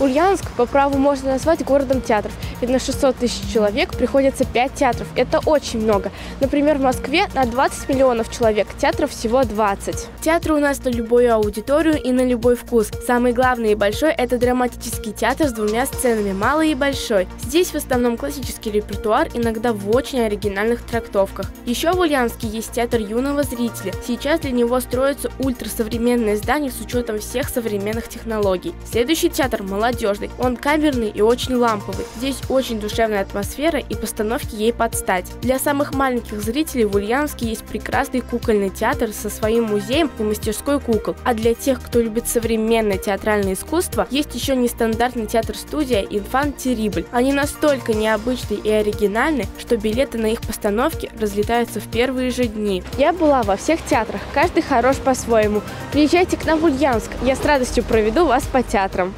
Ульяновск по праву можно назвать городом театров, ведь на 600 тысяч человек приходится 5 театров. Это очень много. Например, в Москве на 20 миллионов человек, театров всего 20. Театры у нас на любую аудиторию и на любой вкус. Самый главный и большой – это драматический театр с двумя сценами, малый и большой. Здесь в основном классический репертуар, иногда в очень оригинальных трактовках. Еще в Ульяновске есть театр юного зрителя. Сейчас для него строится ультрасовременное здание с учетом всех современных технологий. Следующий театр – молодежь молодежный. Он камерный и очень ламповый. Здесь очень душевная атмосфера и постановки ей подстать. Для самых маленьких зрителей в Ульяновске есть прекрасный кукольный театр со своим музеем и мастерской кукол. А для тех, кто любит современное театральное искусство, есть еще нестандартный театр-студия Инфант Terrible. Они настолько необычные и оригинальны, что билеты на их постановки разлетаются в первые же дни. Я была во всех театрах, каждый хорош по-своему. Приезжайте к нам в Ульяновск, я с радостью проведу вас по театрам.